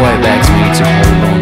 boy begs me to hold on.